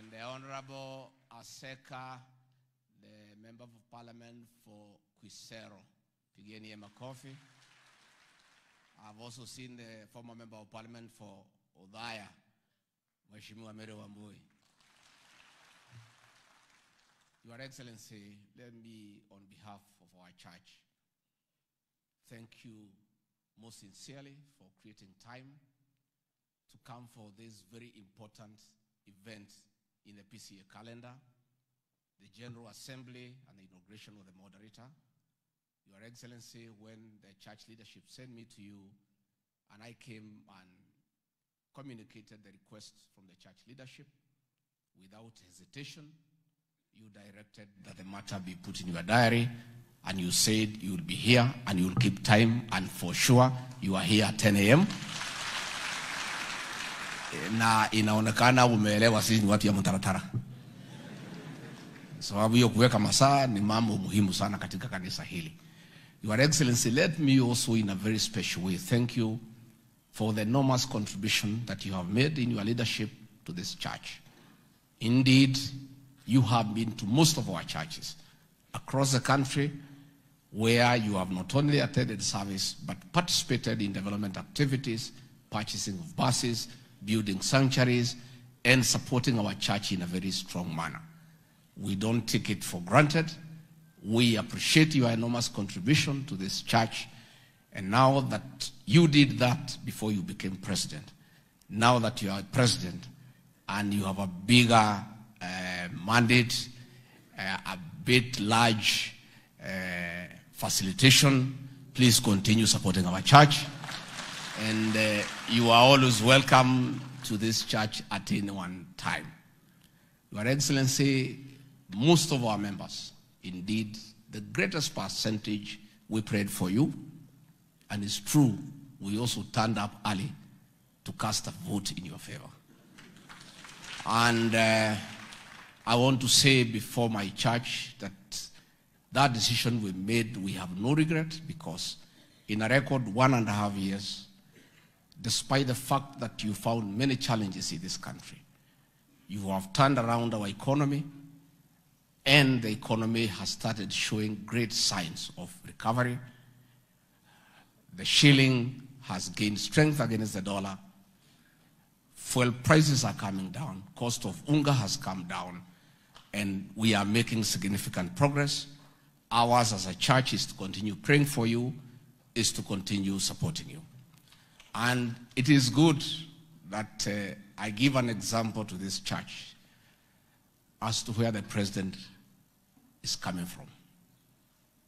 and the Honorable Aseka, the Member of Parliament for Khwisero. Pigeni Makofi. I've also seen the former Member of Parliament for Othaya, Mheshimiwa Mary Wambui. Your Excellency, let me, on behalf of our church, thank you most sincerely for creating time to come for this very important event in the PCEA calendar, the General Assembly and the inauguration of the moderator. Your Excellency, when the church leadership sent me to you, and I came and communicated the request from the church leadership, without hesitation, you directed that the matter be put in your diary, and you said you will be here and you will keep time, and for sure you are here at 10 a.m. na inaonekana umeelewa sisi ni watu ya mtaratara, sababu hiyo kuweka masaa ni mambo muhimu sana katika kanisa hili. Your Excellency, let me also in a very special way thank you for the enormous contribution that you have made in your leadership to this church. Indeed, you have been to most of our churches across the country where you have not only attended service but participated in development activities, purchasing of buses, building sanctuaries, and supporting our church in a very strong manner. We don't take it for granted. We appreciate your enormous contribution to this church. And now that you did that before you became president, now that you are president and you have a bigger uh, mandate, uh, a bit large uh, facilitation, please continue supporting our church. And uh, you are always welcome to this church at any one time. Your Excellency, most of our members, indeed, the greatest percentage, we prayed for you. And it's true, we also turned up early to cast a vote in your favor. And uh, I want to say before my church that that decision we made, we have no regret because in a record one and a half years, despite the fact that you found many challenges in this country, you have turned around our economy and the economy has started showing great signs of recovery. The shilling has gained strength against the dollar. Fuel prices are coming down. Cost of unga has come down. And we are making significant progress. Ours as a church is to continue praying for you, is to continue supporting you. And it is good that uh, I give an example to this church as to where the president is coming from.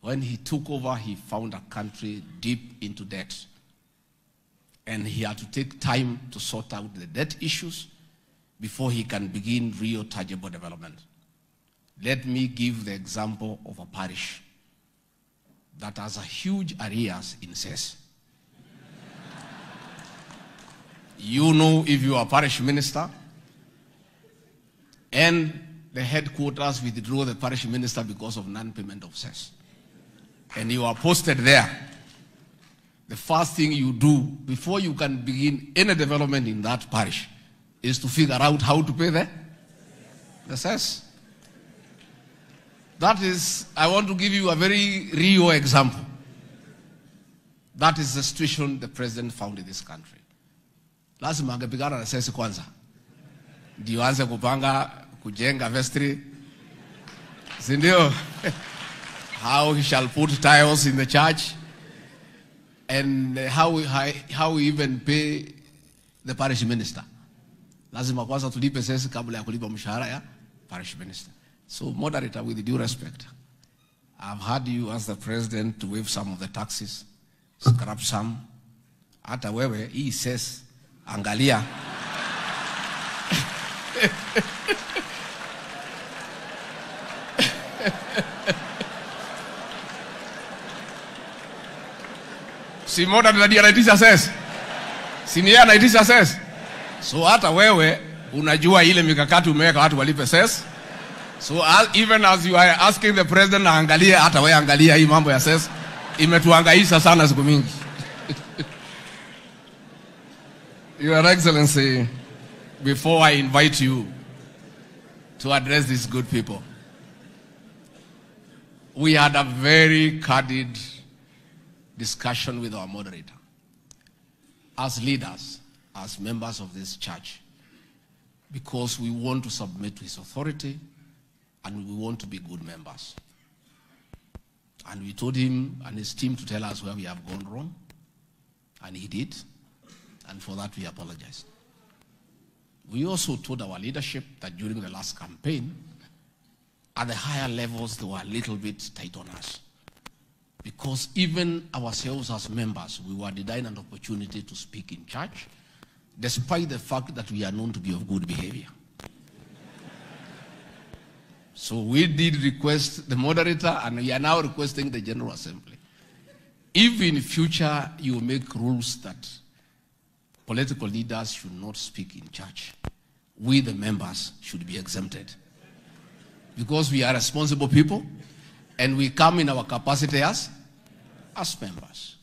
When he took over, he found a country deep into debt. And he had to take time to sort out the debt issues before he can begin real tangible development. Let me give the example of a parish that has a huge arrears in cess. You know if you are parish minister and the headquarters withdraw the parish minister because of non-payment of cess and you are posted there. The first thing you do before you can begin any development in that parish is to figure out how to pay the, the cess that is i want to give you a very real example. That is the situation the president found in this country lazima angepigana na sesi kwanza. Ndio anze kupanga kujenga vestry. Si ndio? How he shall put tiles in the church. And how, how, how we even pay the parish minister. Lazima kwanza tulipe sesi kabla ya kulipa mshahara ya parish minister. So moderator with due respect i've heard you as the president to waive some of the taxes scrap some. Hata wewe hii ses angalia. Simona anaitisha so hata wewe unajua ile mikakati umeweka watu walipe ses so even as you are asking the president aangalie hata wewe angalia hii mambo ya ses imetuangaisha sana siku mingi Your Excellency, before I invite you to address these good people. We had a very candid discussion with our moderator. As leaders, as members of this church, because we want to submit to his authority and we want to be good members. And we told him and his team to tell us where we have gone wrong. And he did. And for that, we apologize. We also told our leadership that during the last campaign, at the higher levels, they were a little bit tight on us. Because even ourselves as members, we were denied an opportunity to speak in church, despite the fact that we are known to be of good behavior. So we did request the moderator, and we are now requesting the General Assembly. If in future you make rules that political leaders should not speak in church, we, the members, should be exempted. Because we are responsible people, and we come in our capacity as, as members.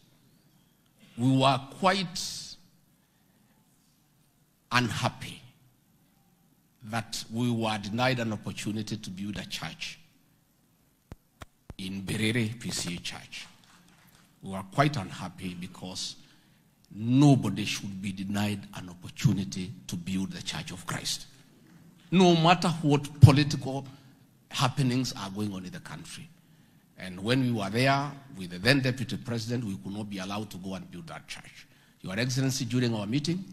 We were quite unhappy that we were denied an opportunity to build a church in Berere PCEA Church. We were quite unhappy because nobody should be denied an opportunity to build the Church of Christ. No matter what political happenings are going on in the country. And when we were there with the then deputy president, we could not be allowed to go and build that church. Your Excellency, during our meeting,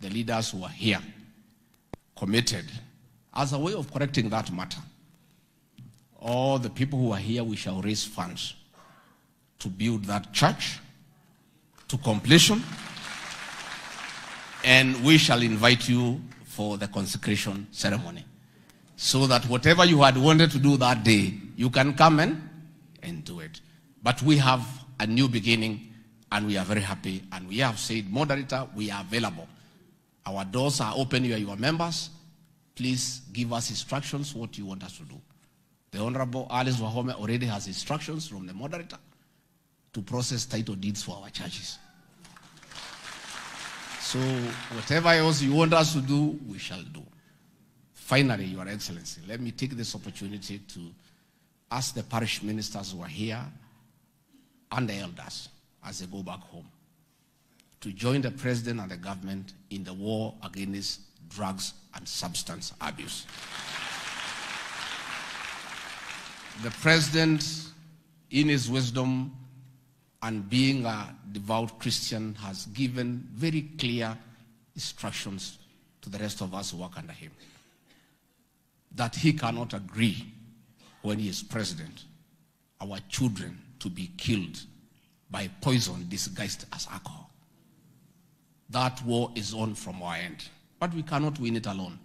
the leaders who were here committed as a way of correcting that matter. All the people who are here, we shall raise funds to build that church to completion. And we shall invite you for the consecration ceremony. So that whatever you had wanted to do that day, you can come and, and do it. But we have a new beginning and we are very happy. And we have said, moderator, we are available. Our doors are open. You are your members. Please give us instructions what you want us to do. The Honorable Alice Wahome already has instructions from the moderator to process title deeds for our churches. So whatever else you want us to do, we shall do. Finally, Your Excellency, let me take this opportunity to ask the parish ministers who are here and the elders as they go back home to join the president and the government in the war against drugs and substance abuse. The president, in his wisdom and being a devout Christian, has given very clear instructions to the rest of us who work under him that he cannot agree when he is president our children to be killed by poison disguised as alcohol. That war is on from our end. But we cannot win it alone.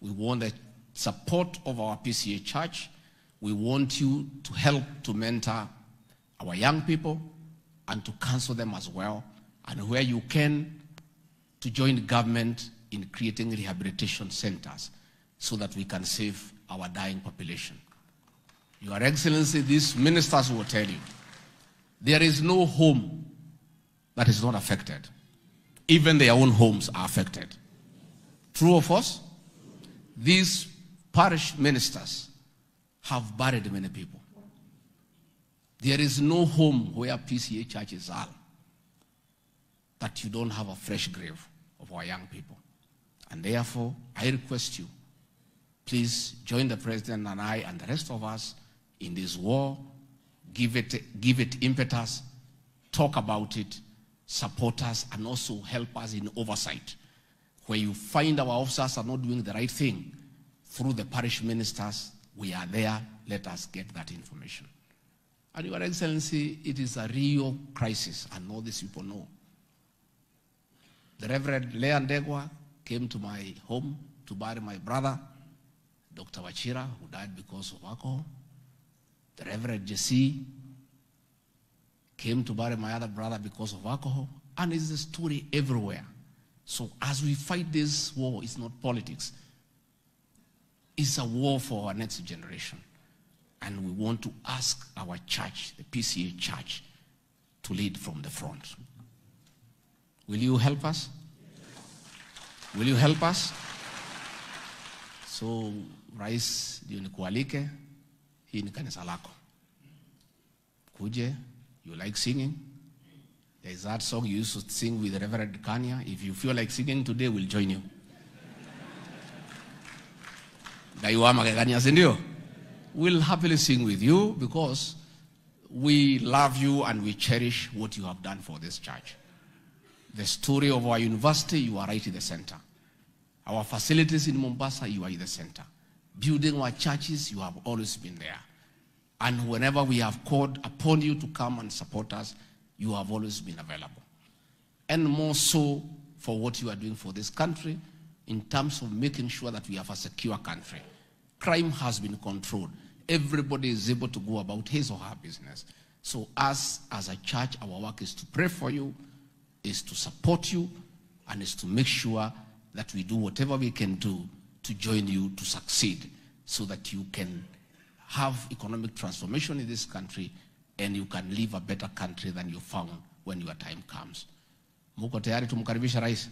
We want the support of our PCEA church. We want you to help to mentor our young people and to counsel them as well. And where you can, to join the government in creating rehabilitation centers so that we can save our dying population. Your Excellency, these ministers will tell you there is no home that is not affected. Even their own homes are affected. True of us? These parish ministers have buried many people. There is no home where PCEA churches are that you don't have a fresh grave of our young people. And therefore, I request you, please join the president and I and the rest of us in this war. Give it, give it impetus, talk about it, support us, and also help us in oversight. Where you find our officers are not doing the right thing, through the parish ministers, we are there. Let us get that information. And Your Excellency, it is a real crisis, and all these people know. The Reverend Leah Ndegwa came to my home to bury my brother, Dr. Wachira, who died because of alcohol. The Reverend Jesse came to bury my other brother because of alcohol. And it's a story everywhere. So as we fight this war, it's not politics. It's a war for our next generation. And we want to ask our church, the PCEA church, to lead from the front. Will you help us? Will you help us? So rais, ndio nikualike, hii ni kanisa lako, kuje. You like singing? There is that song you used to sing with Reverend Kanya. If you feel like singing today, we'll join you. Gaiwama Kanya, si ndio? We'll happily sing with you because we love you and we cherish what you have done for this church. The story of our university, you are right in the center. Our facilities in Mombasa, you are in the center. Building our churches, you have always been there. And whenever we have called upon you to come and support us, you have always been available. And more so for what you are doing for this country in terms of making sure that we have a secure country. Crime has been controlled. Everybody is able to go about his or her business. So us as a church, our work is to pray for you, is to support you, and is to make sure that we do whatever we can do to join you to succeed so that you can have economic transformation in this country and you can live a better country than you found when your time comes. Muko tayari tumkaribisha rais?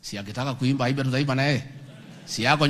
Si akitaka kuimba aibe tutaimba na yeye? Si yako?